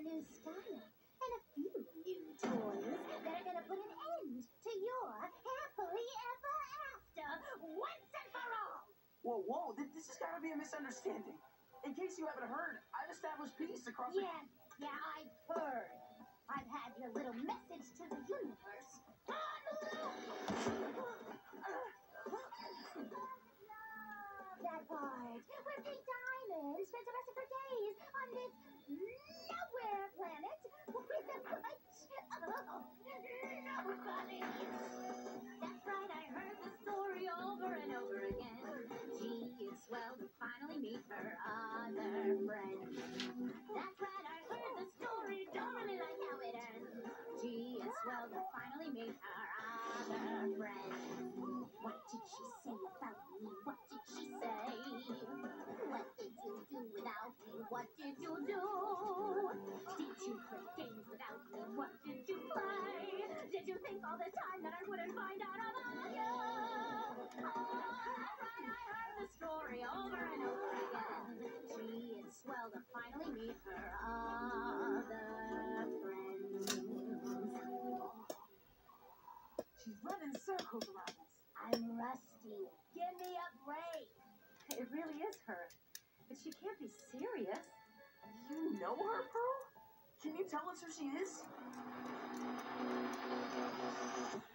new style and a few new toys that are gonna put an end to your happily ever after once and for all. Whoa, whoa, th- this has got to be a misunderstanding. In case you haven't heard, I've established peace across the... Yeah, yeah, I've heard. I've had your little message to the Part where Pink Diamond spends the rest of her days on this nowhere planet with a bunch of nobodies. That's right, I heard the story over and over again. Gee, it's swell to finally meet her other friend. That's right, What did you do? Did you play games without me? What did you play? Did you think all this time that I wouldn't find out about you? Oh, right, I heard the story over and over again. Gee, it's swell to finally meet her other friends. She's running circles around us. I'm rusty. Give me a break. It really is her. She can't be serious. You know her, Pearl? Can you tell us who she is?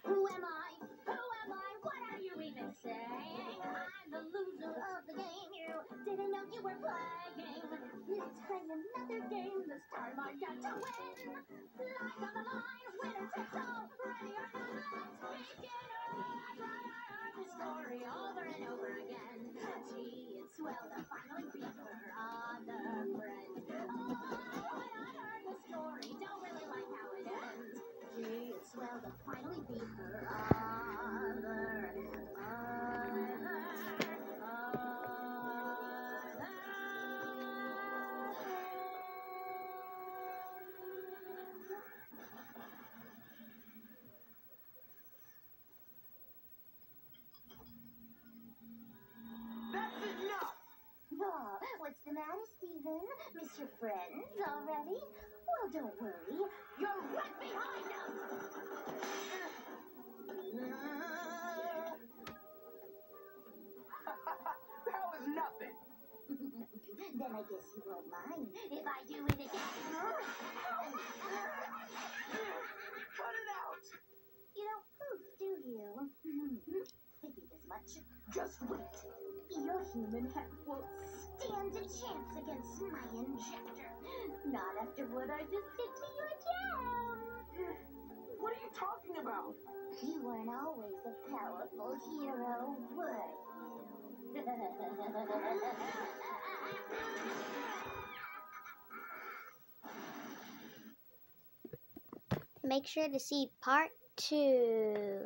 Who am I? Who am I? What are you even saying? I'm the loser of the game. You didn't know you were playing. Let's play another game. This time I got to win. Life on the line, winner takes all. Ready or not, let's begin. I heard the story over and over again. It's swell to finally beat her other friend. Oh, when I heard the story, don't really like how it ends. Gee, it's swell to finally beat her uh, the matter, Steven? Miss your friends already? Well, don't worry. You're right behind them. that was nothing. then I guess you won't mind if I do it again. Cut it out! You don't poof, do you? Figured as much. Just wait. Your human head won't stand a chance against my injector. Not after what I just did to your jam. What are you talking about? You weren't always a powerful hero, were you? Make sure to see part two.